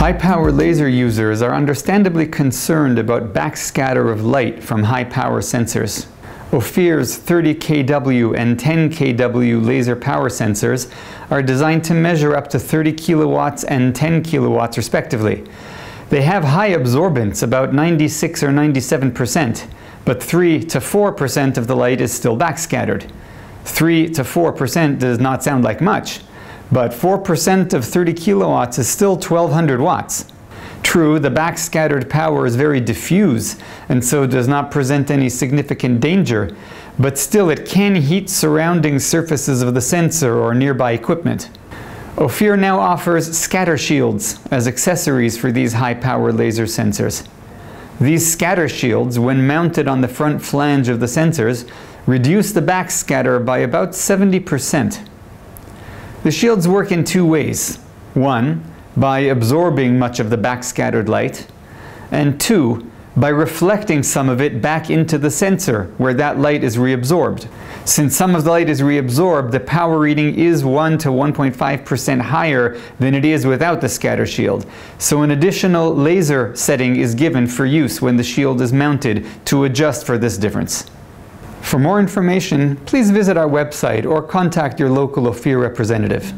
High-power laser users are understandably concerned about backscatter of light from high-power sensors. Ophir's 30 kW and 10 kW laser power sensors are designed to measure up to 30 kilowatts and 10 kilowatts respectively. They have high absorbance, about 96 or 97 percent, but 3 to 4 percent of the light is still backscattered. 3 to 4 percent does not sound like much, but 4 percent of 30 kilowatts is still 1200 watts. True, the backscattered power is very diffuse and so does not present any significant danger, but still it can heat surrounding surfaces of the sensor or nearby equipment. Ophir now offers scatter shields as accessories for these high-power laser sensors. These scatter shields, when mounted on the front flange of the sensors, reduce the backscatter by about 70%. The shields work in two ways. One, by absorbing much of the backscattered light, and two, by reflecting some of it back into the sensor where that light is reabsorbed. Since some of the light is reabsorbed, the power reading is 1 to 1.5% higher than it is without the scatter shield. So an additional laser setting is given for use when the shield is mounted to adjust for this difference. For more information, please visit our website or contact your local Ophir representative.